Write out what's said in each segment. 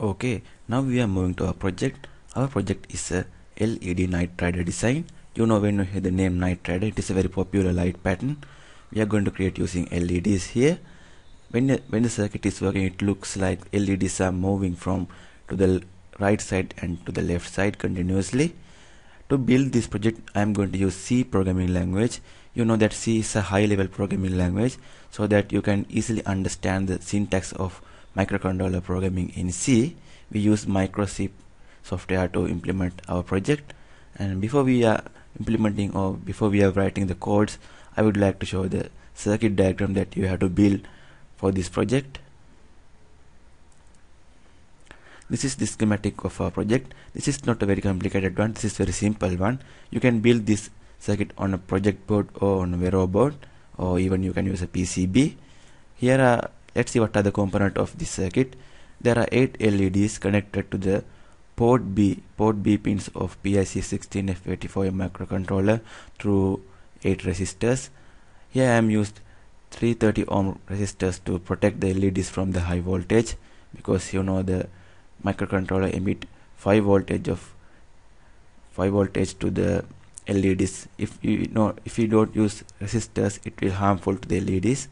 Okay, now we are moving to our project. Our project is a LED night rider design. You know when you hear the name night rider, it is a very popular light pattern. We are going to create using LEDs here. When the, when the circuit is working, it looks like LEDs are moving from to the right side and to the left side continuously. To build this project, I am going to use C programming language. You know that C is a high level programming language so that you can easily understand the syntax of microcontroller programming in C. We use micro C software to implement our project. And before we are implementing or before we are writing the codes, I would like to show the circuit diagram that you have to build for this project. This is the schematic of our project. This is not a very complicated one. This is very simple one. You can build this circuit on a project board or on a Vero board or even you can use a PCB. Here are let's see what are the component of this circuit. There are 8 LEDs connected to the port B. Port B pins of PIC 16F84 microcontroller through 8 resistors. Here I am used 330 ohm resistors to protect the LEDs from the high voltage because you know the microcontroller emit 5 voltage of 5 voltage to the LEDs if you know if you don't use resistors it will harmful to the LEDs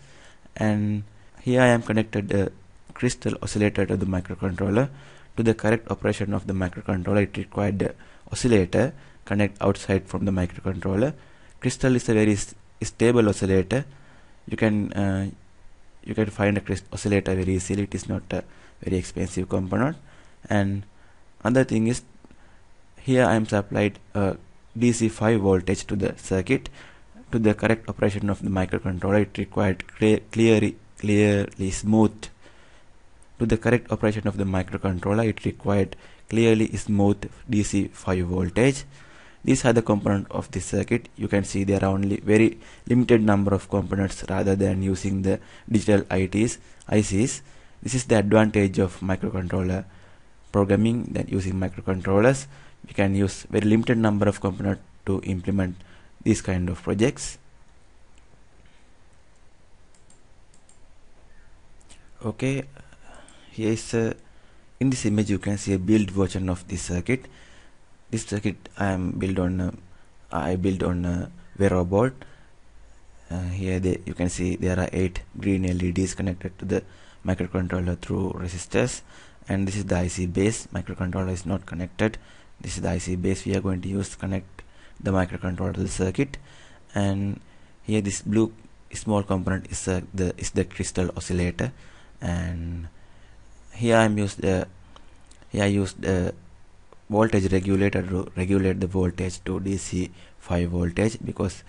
and here I am connected the crystal oscillator to the microcontroller. To the correct operation of the microcontroller, it required the oscillator connect outside from the microcontroller. Crystal is a very stable oscillator. You can uh, you can find a crystal oscillator very easily. It is not a very expensive component. And another thing is here I am supplied a DC 5 voltage to the circuit. To the correct operation of the microcontroller, it required clear clearly smooth. To the correct operation of the microcontroller, it required clearly smooth DC 5 voltage. These are the components of this circuit. You can see there are only very limited number of components rather than using the digital ITs, ICs. This is the advantage of microcontroller programming than using microcontrollers. We can use very limited number of components to implement these kind of projects. Okay here is a, in this image you can see a build version of this circuit. This circuit I am built on I built on a Vero board. Uh, here they, you can see there are eight green LEDs connected to the microcontroller through resistors. And this is the IC base. Microcontroller is not connected. This is the IC base. We are going to use to connect the microcontroller to the circuit. And here this blue small component is uh, the is the crystal oscillator and here I'm used the here I used the voltage regulator to regulate the voltage to DC 5 voltage because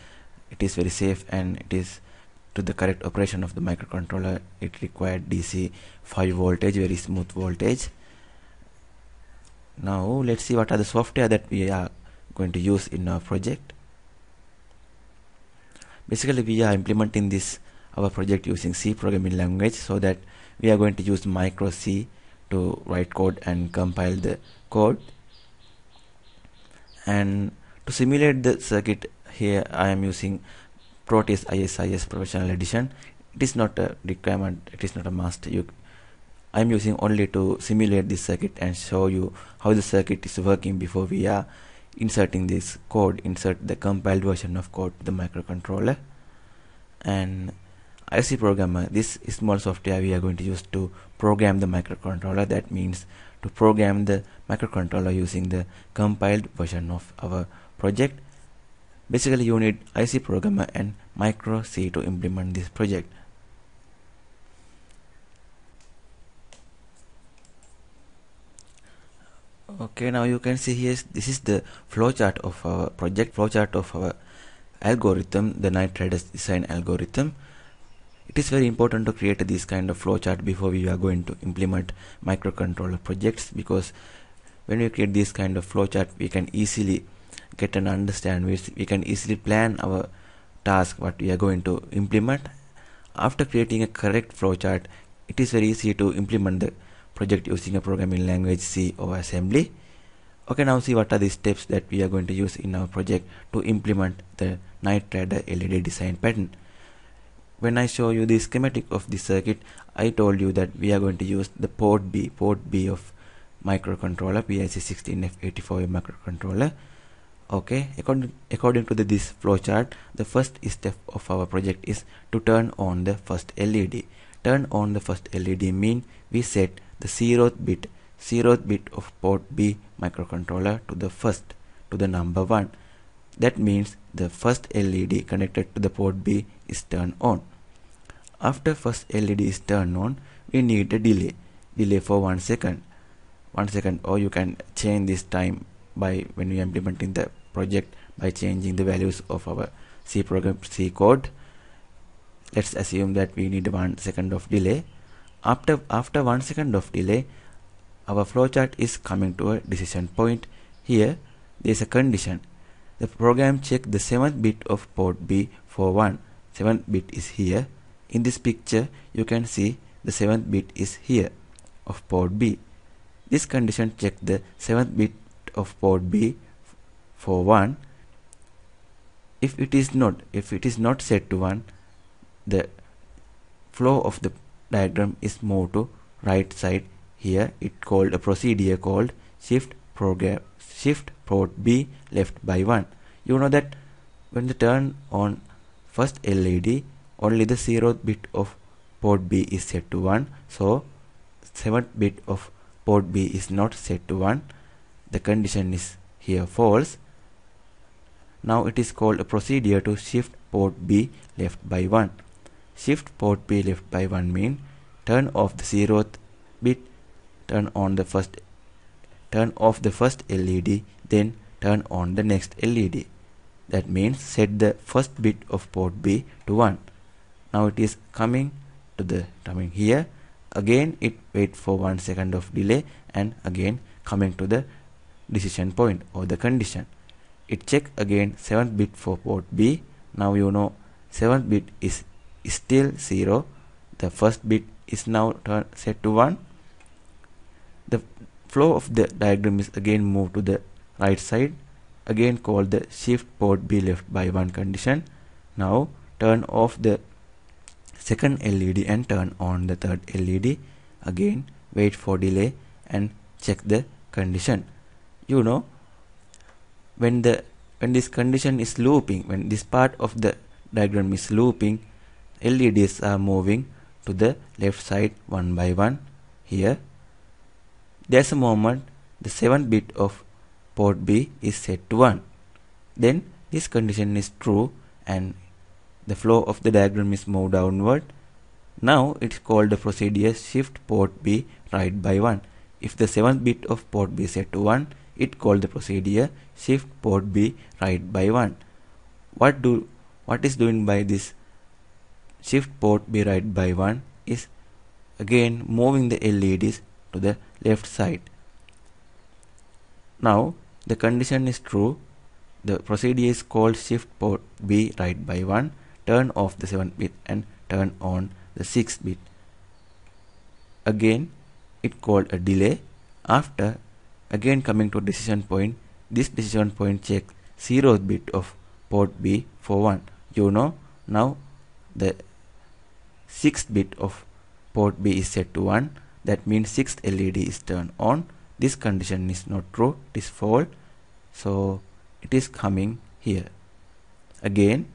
it is very safe and it is to the correct operation of the microcontroller. It required DC 5 voltage very smooth voltage. Now let's see what are the software that we are going to use in our project. Basically we are implementing this our project using C programming language so that we are going to use micro C to write code and compile the code. And to simulate the circuit here I am using Proteus ISIS professional edition. It is not a requirement it is not a must. You I am using only to simulate this circuit and show you how the circuit is working before we are inserting this code. Insert the compiled version of code to the microcontroller. And IC programmer uh, this small software we are going to use to program the microcontroller. That means to program the microcontroller using the compiled version of our project. Basically you need IC programmer uh, and micro C to implement this project. Okay now you can see here this is the flowchart of our project flowchart of our algorithm the night design algorithm it is very important to create this kind of flowchart before we are going to implement microcontroller projects because when we create this kind of flowchart we can easily get an understand we, can easily plan our task what we are going to implement. After creating a correct flowchart it is very easy to implement the project using a programming language C or assembly. Okay now see what are the steps that we are going to use in our project to implement the night rider LED design pattern when I show you the schematic of the circuit I told you that we are going to use the port B port B of microcontroller PIC16F84 microcontroller. Okay according, according to the, this flowchart the first step of our project is to turn on the first LED turn on the first LED mean we set the zeroth bit zeroth bit of port B microcontroller to the first to the number 1 that means the first LED connected to the port B is turned on. After first LED is turned on we need a delay. Delay for 1 second. 1 second or you can change this time by when we are implementing the project by changing the values of our C program C code. Let's assume that we need one second of delay. After after one second of delay our flowchart is coming to a decision point. Here there is a condition the program check the 7th bit of port B for 1 7th bit is here. In this picture you can see the 7th bit is here of port B. This condition check the 7th bit of port B for 1 if it is not if it is not set to 1 the flow of the diagram is moved to right side. Here it called a procedure called shift program shift port B left by 1 you know that when the turn on first LED only the zeroth bit of port B is set to 1 so 7th bit of port B is not set to 1 the condition is here false. Now it is called a procedure to shift port B left by 1. Shift port B left by 1 mean turn off the zeroth bit, turn on the first turn off the first LED, then turn on the next LED. That means set the first bit of port B to 1. Now it is coming to the coming here. Again it wait for 1 second of delay and again coming to the decision point or the condition it check again 7th bit for port B now you know 7th bit is, still 0 the first bit is now turn, set to 1 the flow of the diagram is again moved to the right side again called the shift port B left by 1 condition. Now turn off the second LED and turn on the third LED again wait for delay and check the condition. You know when the when this condition is looping when this part of the diagram is looping LEDs are moving to the left side one by one. Here there's a moment the 7th bit of port B is set to 1 then this condition is true and the flow of the diagram is moved downward. Now it's called the procedure shift port B right by 1 if the 7th bit of port B is set to 1 it called the procedure shift port B right by 1. What do what is doing by this shift port B right by 1 is again moving the LEDs to the left side. Now the condition is true. The procedure is called shift port B right by 1, turn off the 7th bit and turn on the 6th bit. Again it called a delay after Again coming to decision point, this decision point check 0th bit of port B for 1. You know now the 6th bit of port B is set to 1 that means 6th LED is turned on. This condition is not true. It is false. So it is coming here. Again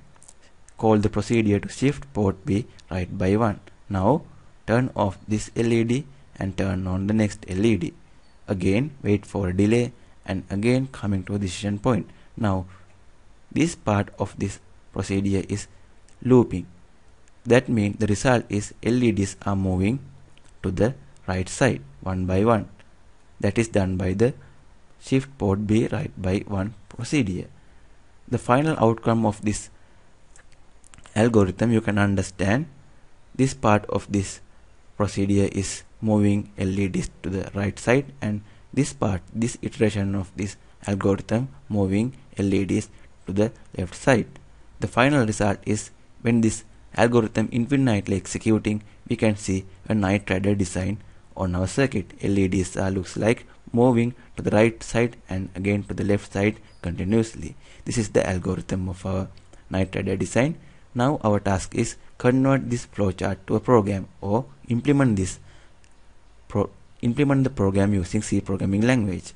call the procedure to shift port B right by 1 now turn off this LED and turn on the next LED again wait for a delay and again coming to decision point. Now this part of this procedure is looping. That means the result is LEDs are moving to the right side one by one. That is done by the shift port B right by one procedure. The final outcome of this algorithm you can understand this part of this procedure is moving LEDs to the right side and this part this iteration of this algorithm moving LEDs to the left side. The final result is when this algorithm infinitely executing we can see a night rider design on our circuit. LEDs are looks like moving to the right side and again to the left side continuously. This is the algorithm of our night rider design. Now our task is convert this flowchart to a program or implement this pro implement the program using C programming language.